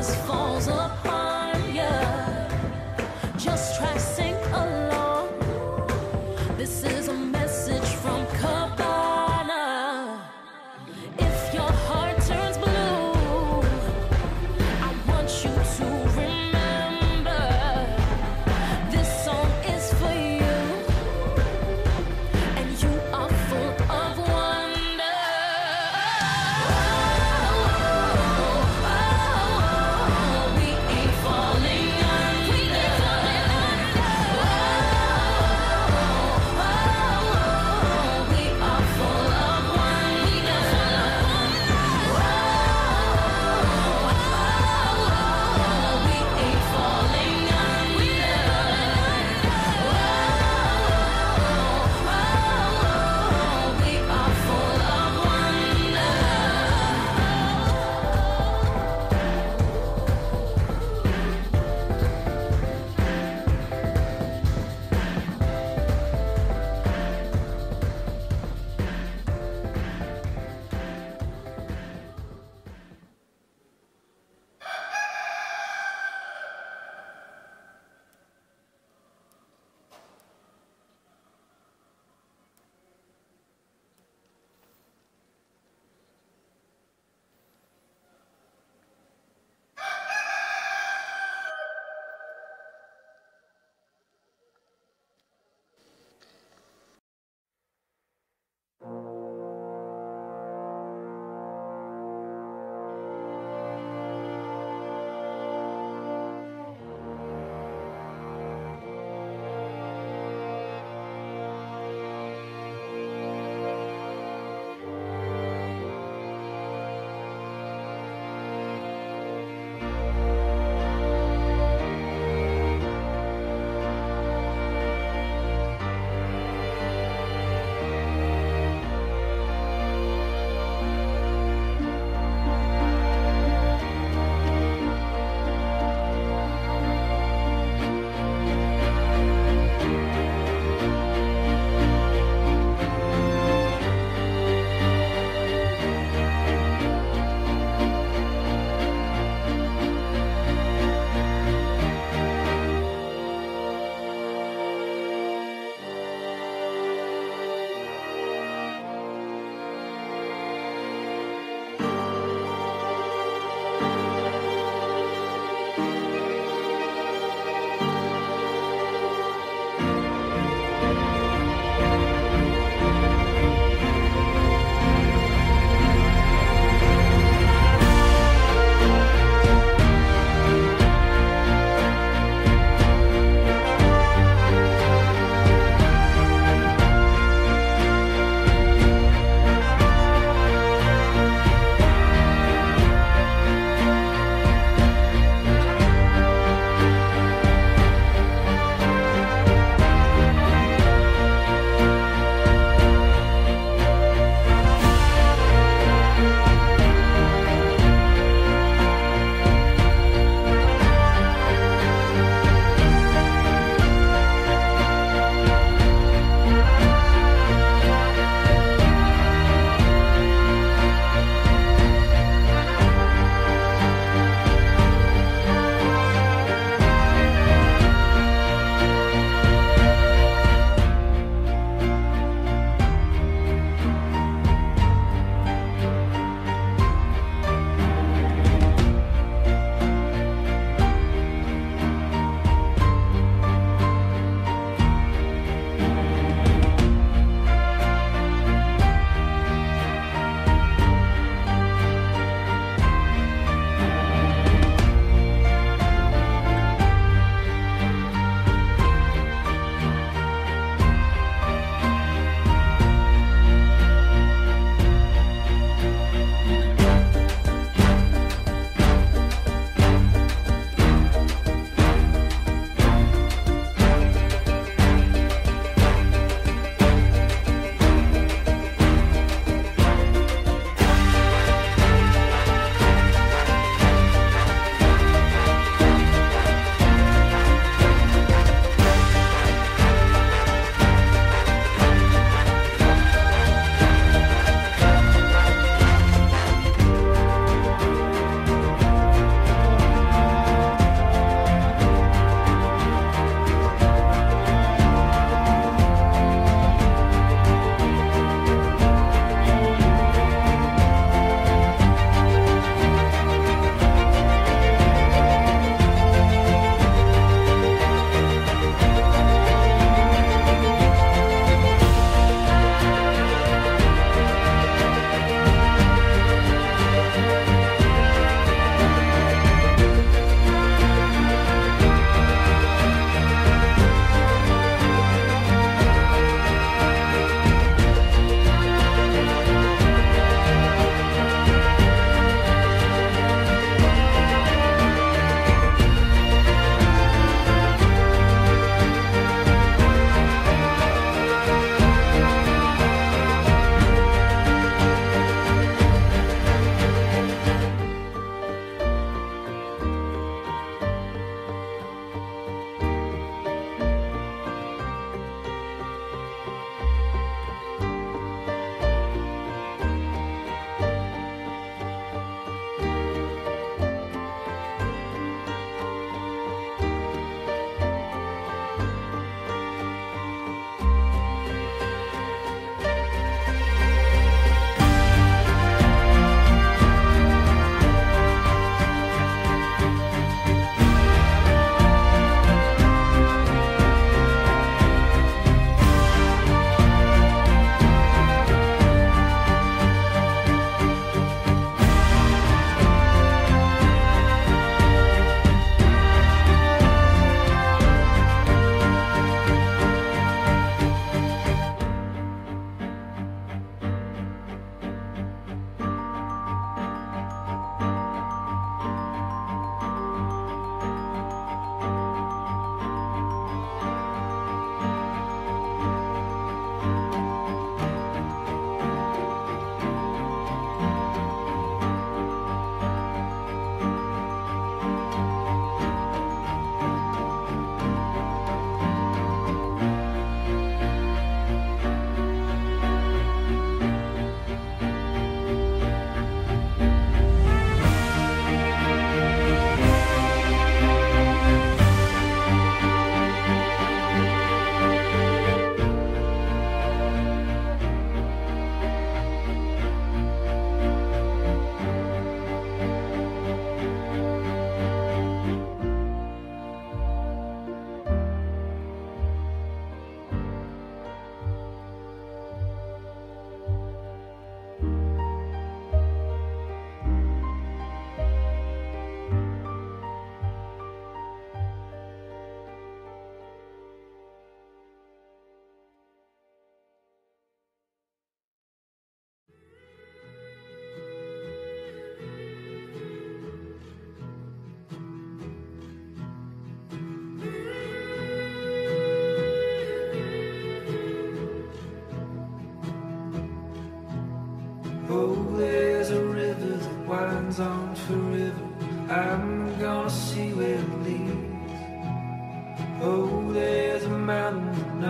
and darkness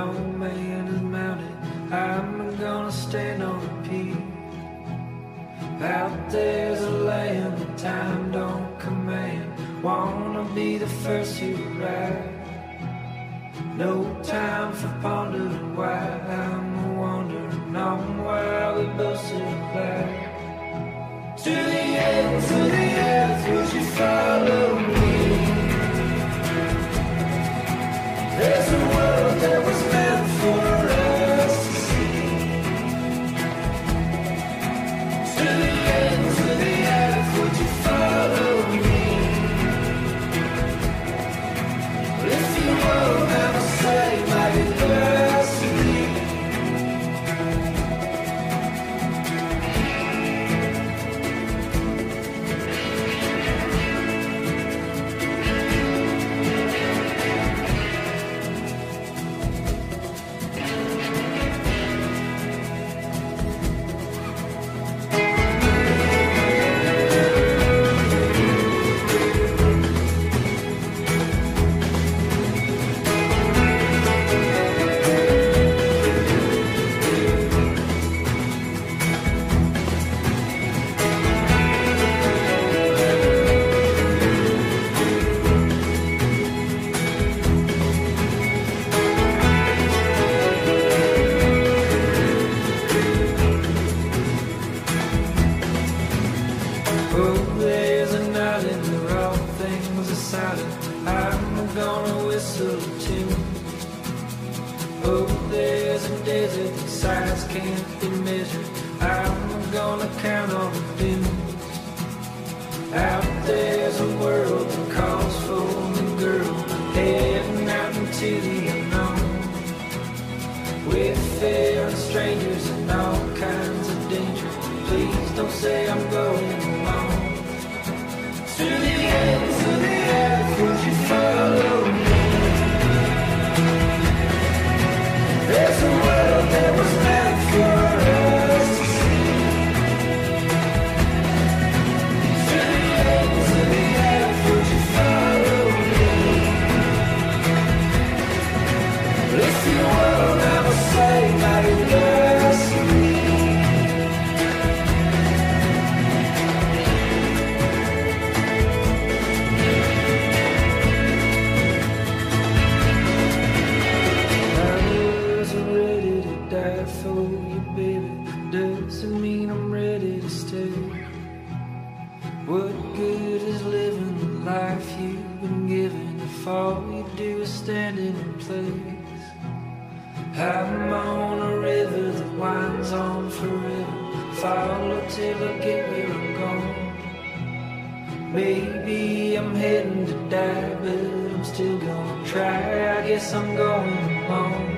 no man has mounted. I'm gonna stand on the peak. Out there's a land that time don't command. Wanna be the first to arrive. No time for pondering why I'm wandering on while we both sit back. To the ends of the earth, would you follow Out there's a world that calls for the girl, heading out into the unknown. With and strangers and all kinds of danger. Please don't say I'm going alone. To the till I get where I'm going. Maybe I'm heading to die, but I'm still gonna try. I guess I'm going alone.